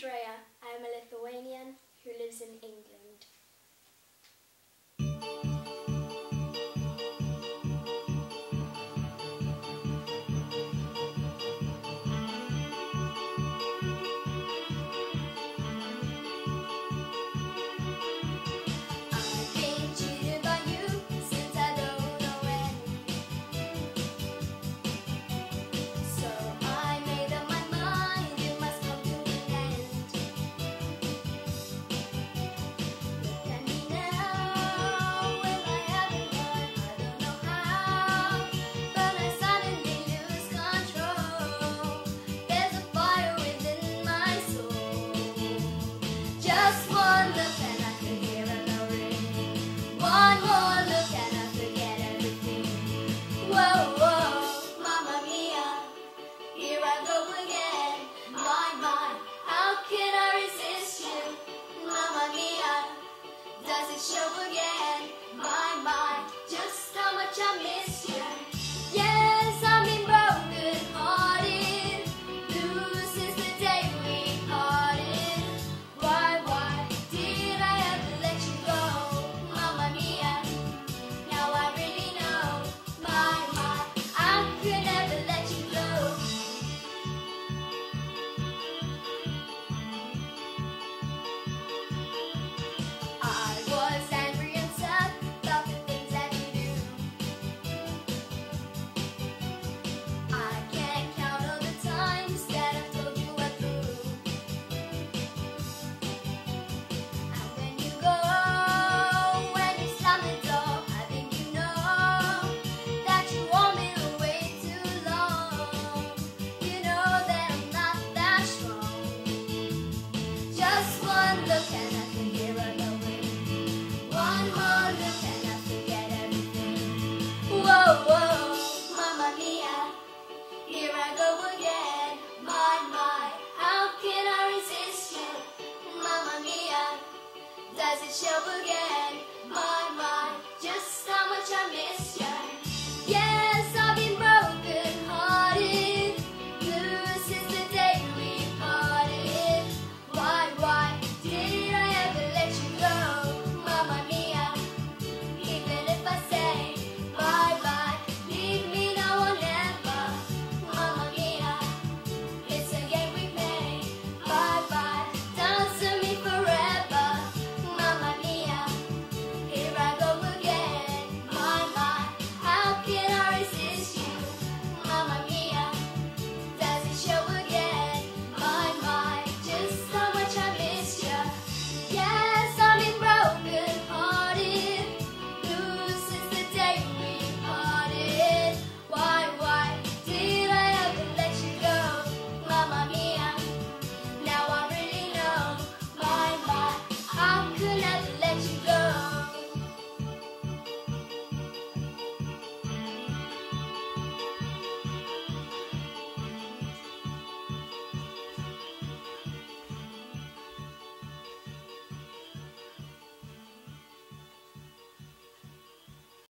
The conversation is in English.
Andreja. I am a Lithuanian who lives in England. show again. one look and I can. One more look and I forget everything. Whoa, whoa, Mamma Mia, here I go again. My, my, how can I resist you, Mamma Mia? Does it show?